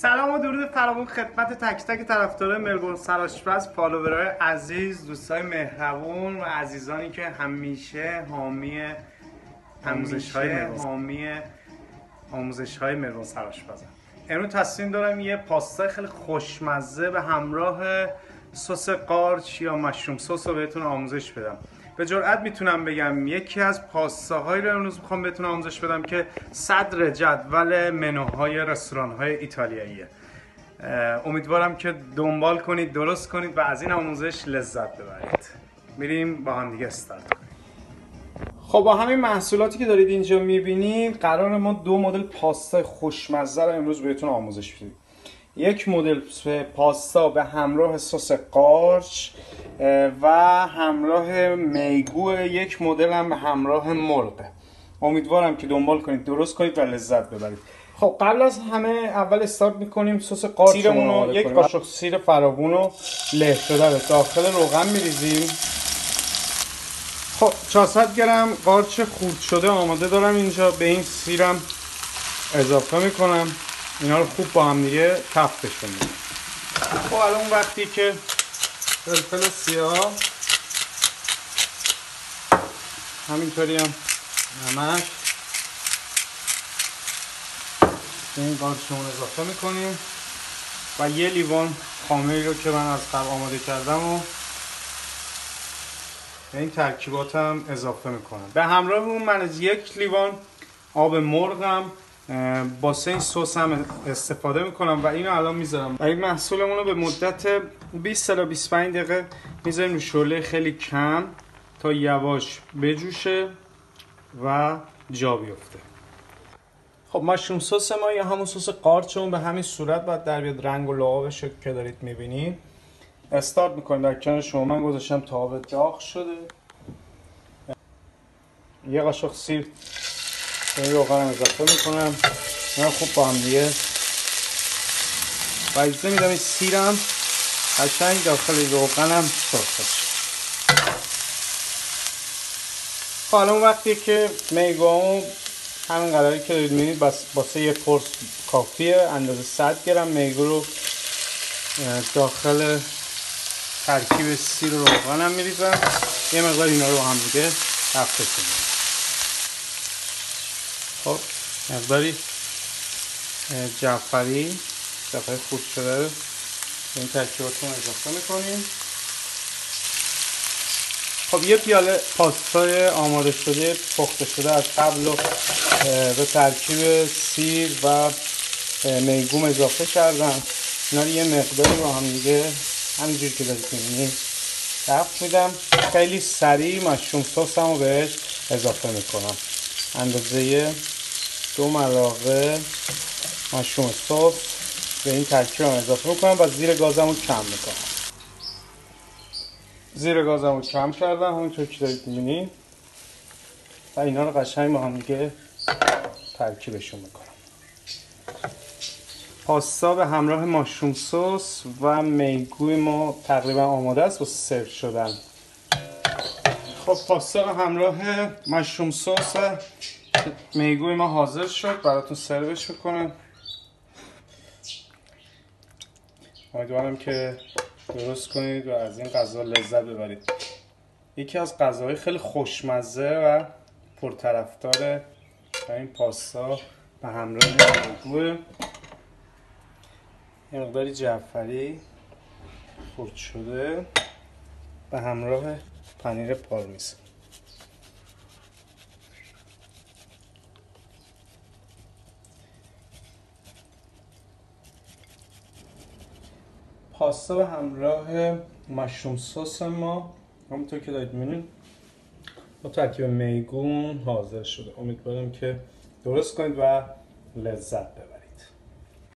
سلام و درود فراوان خدمت تک تک طرفدار ملبورن سرآشپز follower ای عزیز دوستای مهربون و عزیزانی که همیشه حامی آموزش های حامی آموزش های ملبورن سرآشپزن امروز تصمیم دارم یه پاستا خیلی خوشمزه به همراه سس قارچ یا mushroom sauce رو بهتون آموزش بدم. به جرئت می‌تونم بگم یکی از پاستاهایی رو امروز می‌خوام بهتون آموزش بدم که صدر جدول منوهای رستوران های ایتالیاییه امیدوارم که دنبال کنید درست کنید و از این آموزش لذت ببرید. میریم با هم دیگه استارت کنیم. خب با همین محصولاتی که دارید اینجا می‌بینید قرار ما دو مدل پاستا خوشمزه رو امروز بهتون آموزش بدیم. یک مدل پاستا به همراه سس قارچ و همراه میگو یک مدل هم به همراه مرغ. امیدوارم که دنبال کنید درست کنید و لذت ببرید. خب قبل از همه اول استارت می‌کنیم سس قارچمون رو یک قاشق سیر فراوون رو له شده رو داخل روغن میریزیم. خب 400 گرم قارچ خورد شده آماده دارم اینجا. به این سیرم اضافه می‌کنم. اینا رو خوب با هم دیگه میدیم خب الان وقتی که فلفل سیاه. همینطوری هم نمک. این قارچمون اضافه می‌کنیم. و یه لیوان خامه رو که من از قبل آماده کردم و به این ترکیباتم اضافه می‌کنم. به همراه اون من از یک لیوان آب مرغم باسه این سس هم استفاده می‌کنم و اینو الان می‌ذارم. و این محصولمون رو به مدت 20 تا 25 دقیقه می‌ذاریم رو شعله خیلی کم تا یواش بجوشه و جا بیفته. خب مشروم سس ما یا همون سس قارچمون به همین صورت باید در بیاد. رنگ و لعابش که دارید می‌بینید. استارت می‌کنیم در کنار شما من گذاشتم تا آب داغ شده. یه قاشق سیر این روغن اضافه می‌کنم. اینا خوب با هم دیگه اجازه میدم این سیرم. قشنگ داخل روغنم سرخ خب الان وقتی که میگو همین قدری که دارید می‌بینید بس باسه یه پرس کافیه. اندازه 100 گرم میگو رو داخل ترکیب سیر و روغنم میریزم. یه مقدار اینا رو هم دیگه کنیم خب مقداری جعفری جعفری خوب شده رو این ترکیباتون اضافه می‌کنیم. خب یه پیاله پاستای آماده شده پخته شده از قبل رو به ترکیب سیر و میگوم اضافه کردم. اینا یه مقداری با هم دیگه همینجور که دارید می‌بینید دفت میدم. خیلی سریع مشروم سس رو بهش اضافه می‌کنم. اندازه دو مراقه مشروم سس به این ترکیب هم اضافه می‌کنم و زیر گازم کم می‌کنم. زیر گازم کم کردم. همونطور که دارید می‌بینید. و اینا رو قشنگ با هم دیگه ترکیبشون می‌کنم. پاستا به همراه ماشروم سس و میگوی ما تقریبا آماده است و سرو شدن. خب پاستا همراه مشروم سس میگوی ما حاضر شد براتون سروش می‌کنم. امیدوارم که درست کنید و از این غذا لذت ببرید. یکی از غذاهای خیلی خوشمزه و پرطرفدار این پاستا به همراه میگوی یه مقداری جعفری خرد شده. به همراه پنیر پارمیزان پاستا به همراه مشروم سس ما همونطور که دارید می‌بینید با ترکیب میگون حاضر شده. امیدوارم که درست کنید و لذت ببرید.